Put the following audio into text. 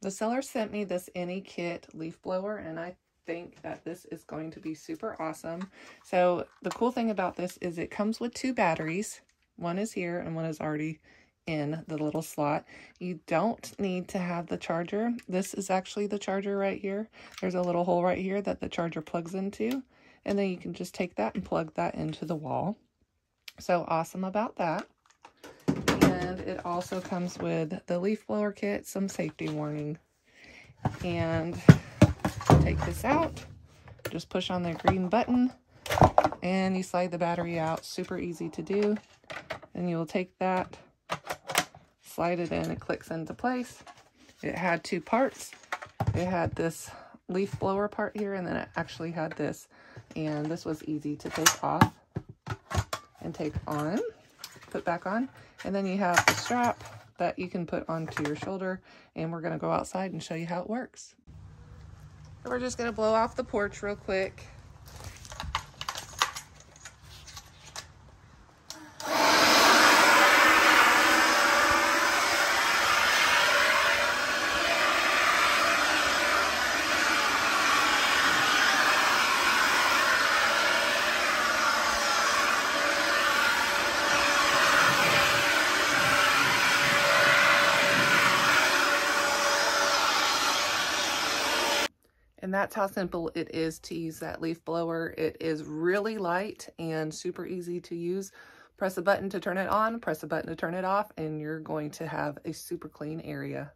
The seller sent me this AnyKit leaf blower and I think that this is going to be super awesome. So the cool thing about this is it comes with two batteries. One is here and one is already in the little slot. You don't need to have the charger. This is actually the charger right here. There's a little hole right here that the charger plugs into. And then you can just take that and plug that into the wall. So awesome about that. It also comes with the leaf blower kit, some safety warning. And take this out, just push on the green button, and you slide the battery out. Super easy to do. And you'll take that, slide it in, it clicks into place. It had two parts. It had this leaf blower part here, and then it actually had this. And this was easy to take off and take on, put back on. And then you have the strap that you can put onto your shoulder. And we're going to go outside and show you how it works. we're just going to blow off the porch real quick. And that's how simple it is to use that leaf blower. It is really light and super easy to use. Press a button to turn it on, press a button to turn it off, and you're going to have a super clean area.